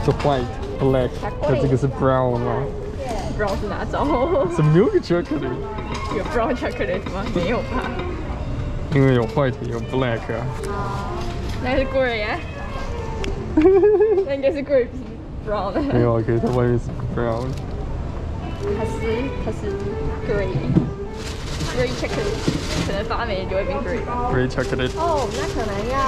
it's a white black，那这个是 brown 吗？不知道是哪种？是 milk chocolate，有 brown chocolate 吗？没有吧？因为有 mm, white 有 black 啊。那是 grey 啊，那应该是 grey 不是 brown 的。没有啊，可是它外面是 brown。它是它是 grey grey chocolate，可能发霉就会变 grey 吧。Grey chocolate。哦，那可能要